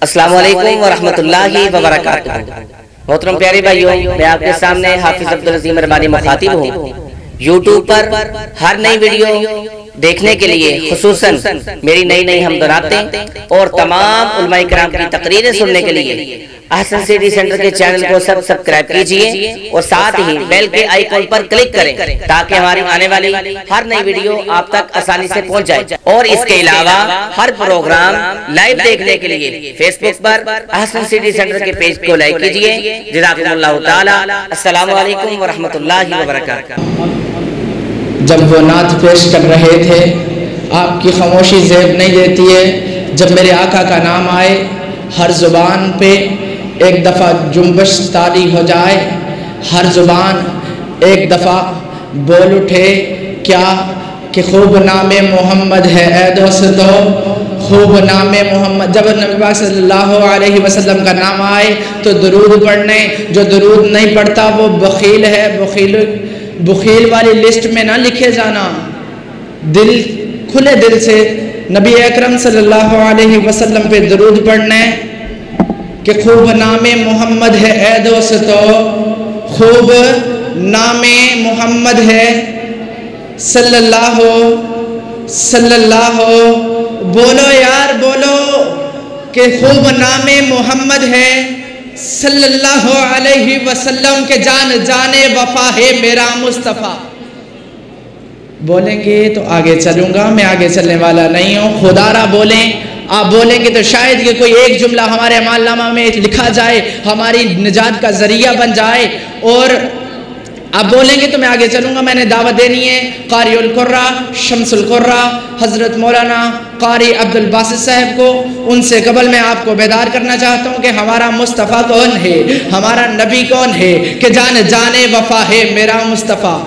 السلام علیکم ورحمت اللہ وبرکاتہ۔ محترم پیارے بھائیوں، میں آپ کے سامنے حافظ عبدالعظیم ربانی مخاطب ہوں۔ یوٹیوب پر ہر نئی ویڈیو دیکھنے کے لیے خصوصاً میری نئی نئی ہم دناتیں اور تمام علماء کرام کی تقریریں سننے کے لیے احسن سیڈی سینٹر کے چینل کو سب سبسکرائب کیجیے اور ساتھ ہی بیل کے آئیکن پر کلک کریں تاکہ ہماری آنے والی ہر نئی ویڈیو آپ تک آسانی سے پہنچ جائے۔ اور اس کے علاوہ ہر پروگرام لائیو دیکھنے کے لیے فیس بک پر احسن سیڈی سینٹر کے پیج کو لائک کیجیے۔ جزاکم اللہ تعالی۔ السلام علیکم ورحمت اللہ وبرکاتہ۔ جب وہ نعت پیش کر رہے تھے، آپ کی خاموشی زیب نہیں دیتی ہے۔ جب میرے آقا کا نام آئے، ہر زبان پہ ایک دفعہ جنبش تاری ہو جائے۔ ہر زبان ایک دفعہ بول اٹھے، کیا کہ خوب نام محمد ہے؟ اے دوستو، خوب نام محمد۔ جب نبی پاک صلی اللہ علیہ وسلم کا نام آئے تو درود پڑھنے، جو درود نہیں پڑھتا وہ بخیل ہے، بخیل بخیل والی لسٹ میں نہ لکھے جانا۔ دل، کھلے دل سے نبی اکرم صلی اللہ علیہ وسلم پہ درود پڑھنے کہ خوب نام محمد ہے۔ اے دوستو، خوب نام محمد ہے۔ صلی اللہ صلی اللہ، بولو یار، بولو کہ خوب نام محمد ہے۔ صلی اللہ علیہ وسلم کے جان جانے وفا ہے میرا مصطفیٰ۔ بولیں گے تو آگے چلوں گا، میں آگے چلنے والا نہیں ہوں۔ خدارہ بولیں۔ آپ بولیں گے تو شاید کہ کوئی ایک جملہ ہمارے عمال نامہ میں لکھا جائے، ہماری نجات کا ذریعہ بن جائے۔ اور آپ بولیں گے تو میں آگے چلوں گا، میں نے دعوت دینی ہے۔ قاری القرہ، شمس القرہ، حضرت مولانا قاری عبد الباسط صاحب کو ان سے قبل میں آپ کو بیدار کرنا چاہتا ہوں کہ ہمارا مصطفیٰ کون ہے؟ ہمارا نبی کون ہے کہ جان جانے وفا ہے میرا مصطفیٰ؟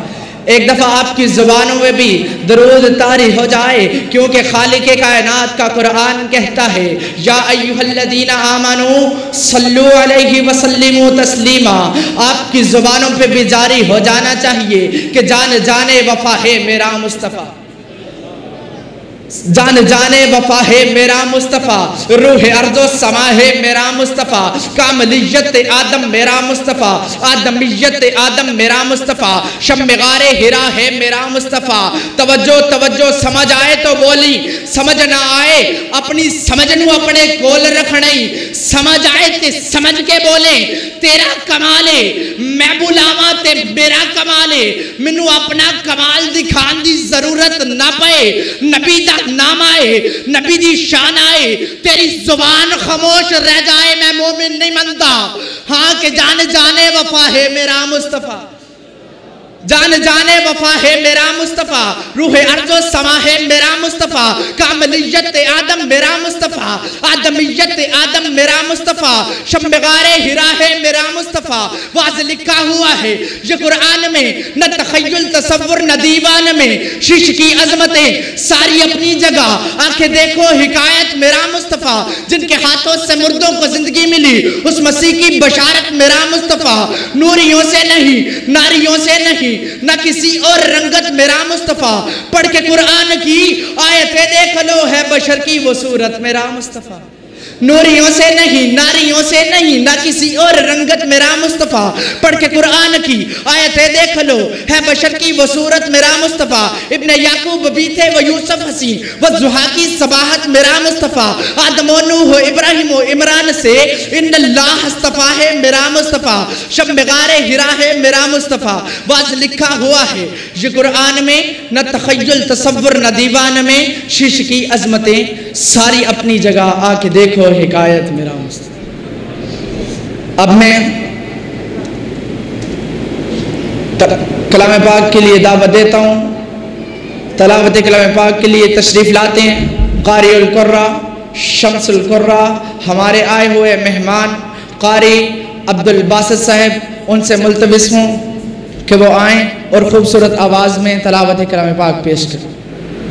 ایک دفعہ آپ کی زبانوں میں بھی درود تاری ہو جائے کیونکہ خالق کائنات کا قرآن کہتا ہے، یا ایوہ الذین آمنو صلو علیہ وسلمو تسلیما، آپ کی زبانوں پہ بھی جاری ہو جانا چاہیے کہ جان جانے وفا ہے میرا مصطفیٰ۔ جان جانے وفا ہے میرا مصطفیٰ، روح ارض و سما ہے میرا مصطفیٰ۔ کاملیت آدم میرا مصطفیٰ، آدمیت آدم میرا مصطفیٰ۔ شمغار ہرا ہے میرا مصطفیٰ۔ توجہ توجہ، سمجھ آئے تو بولی۔ سمجھ نہ آئے، اپنی سمجھ نو اپنے کول رکھنی سمجھ آئے تے سمجھ کے بولے، تیرا کمالے میں بلاوا تے میرا کمالے منو اپنا کمال دکھان دی ضرورت نہ پئے نبی دا نام آئے نبی دی شان آئے، تیری زبان خموش رہ جائے، میں مومن نہیں منتا ہاں کہ جانے جانے وفا ہے میرا مصطفیٰ۔ جان جانے وفا ہے میرا مصطفیٰ، روح ارض و سما ہے میرا مصطفیٰ۔ کاملیت آدم میرا مصطفیٰ، آدمیت آدم میرا مصطفیٰ۔ شمغار ہرا ہے میرا مصطفیٰ۔ واضح لکھا ہوا ہے، یہ قرآن میں نہ تخیل، تصور، نہ دیوان میں۔ شیش کی عظمتیں ساری اپنی جگہ۔ آنکھیں دیکھو، حکایت میرا مصطفیٰ۔ جن کے ہاتھوں سے مردوں کو زندگی ملی، اس مسیح کی بشارت میرا مصطفیٰ۔ نوریوں سے نہیں، ناریوں سے نہیں نہ کسی اور رنگت میرا مصطفیٰ۔ پڑھ کے قرآن کی آیتیں دیکھ لو، ہے بشر کی وہ صورت میرا مصطفیٰ۔ نوریوں سے نہیں ناریوں سے نہیں، نہ کسی اور رنگت میرا مصطفیٰ۔ پڑھ کے قرآن کی آیتیں دیکھ لو۔ ہے بشر کی وہ صورت میرا مصطفیٰ۔ ابن یعقوب بھی تھے وہ یوسف حسین۔ وہ زہا کی صباحت میرا مصطفیٰ۔ آدم و نوح و ابراہیم و عمران سے ان اللہ استفا ہے میرا مصطفیٰ۔ شب مغار ہرا ہے میرا مصطفیٰ۔ واضح لکھا ہوا ہے۔ یہ قرآن میں نہ تخیل، تصور، نہ دیوان میں شیش کی عظمتیں۔ ساری اپنی جگہ آ کے دیکھو، حکایت میرا مصطفیٰ اب میں کلام پاک کے لیے دعوت دیتا ہوں۔ تلاوت کلام پاک کے لیے تشریف لاتے ہیں۔ قاری القرہ، شمس القرہ، ہمارے آئے ہوئے مہمان قاری عبد الباسط صاحب، ان سے ملتبس ہوں کہ وہ آئیں اور خوبصورت آواز میں تلاوت کلام پاک پیش کریں۔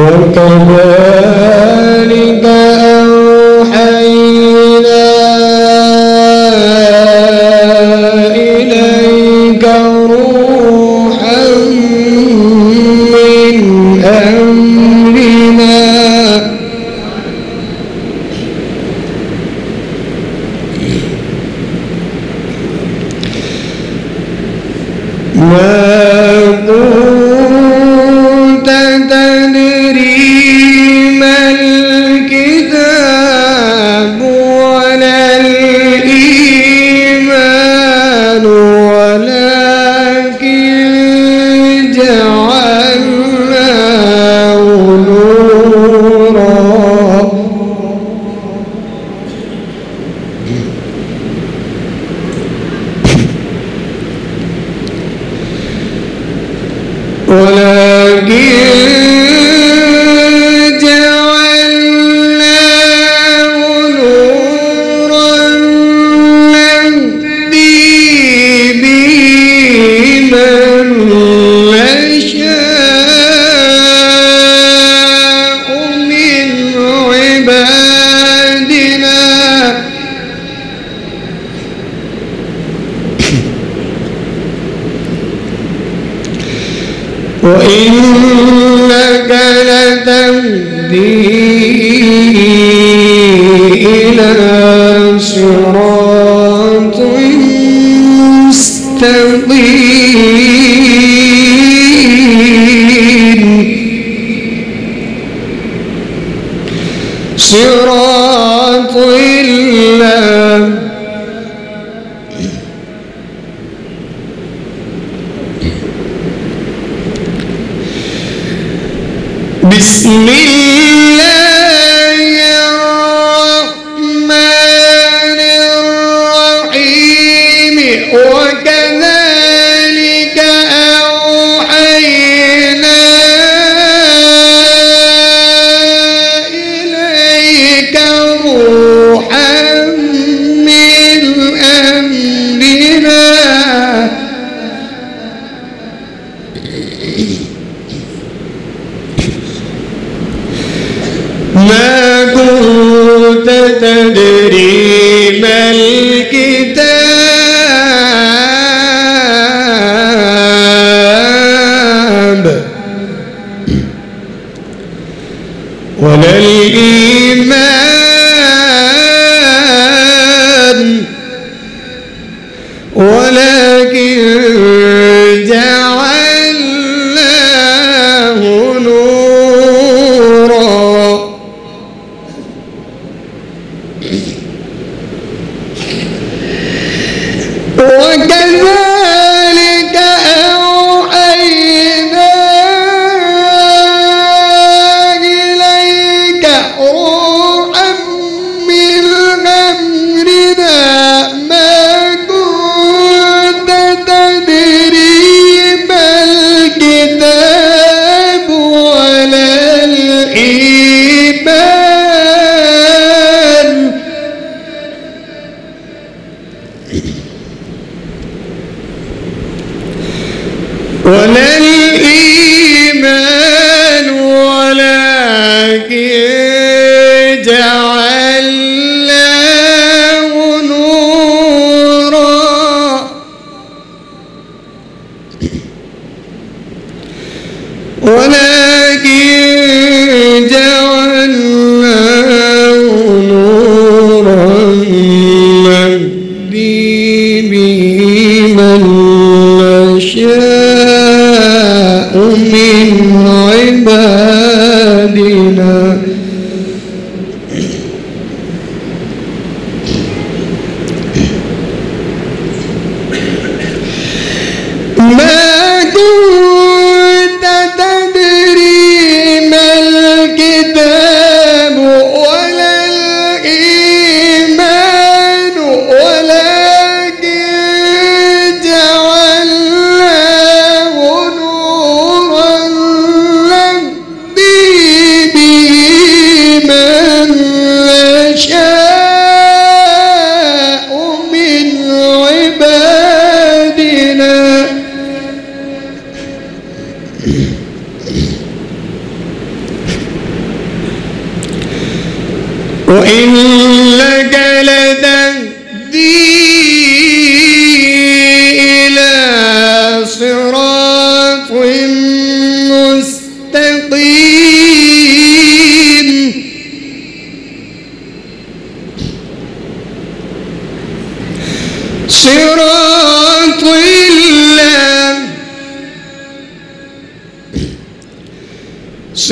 وكذلك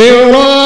you're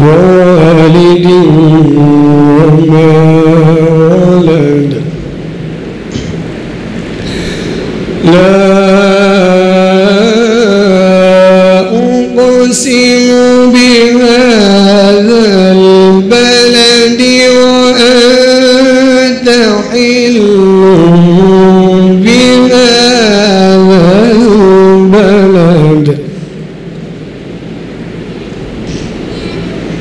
والد وما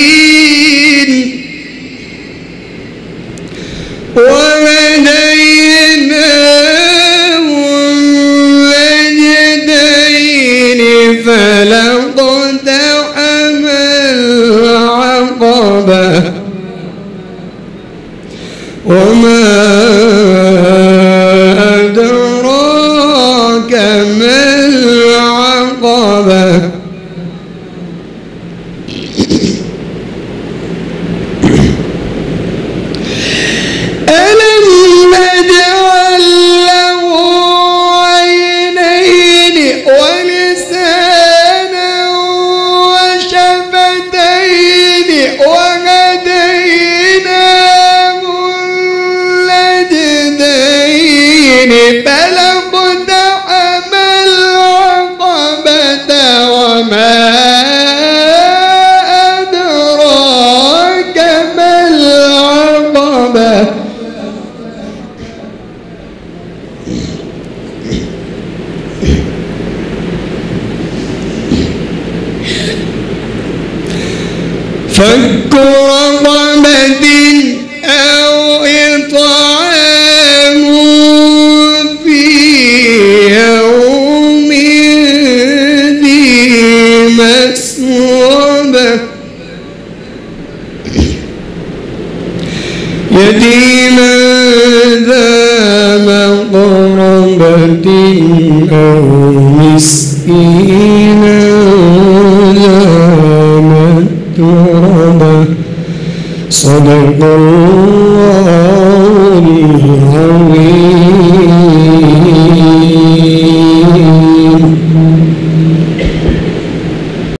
وشفتين وهديناه النجدين فلا اقتحم العقبة وما أدراك ما يتيما ذا مقربة أو مسكينا ذا متربة صدق الله.